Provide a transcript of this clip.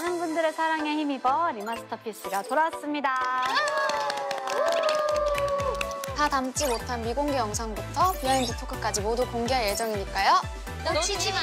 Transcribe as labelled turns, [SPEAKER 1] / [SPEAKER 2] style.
[SPEAKER 1] 많은 분들의 사랑에 힘입어 Re:MASTERPIECE가 돌아왔습니다.
[SPEAKER 2] 다 담지 못한 미공개 영상부터 behind 토크까지 모두 공개할 예정이니까요.
[SPEAKER 3] 놓치지 마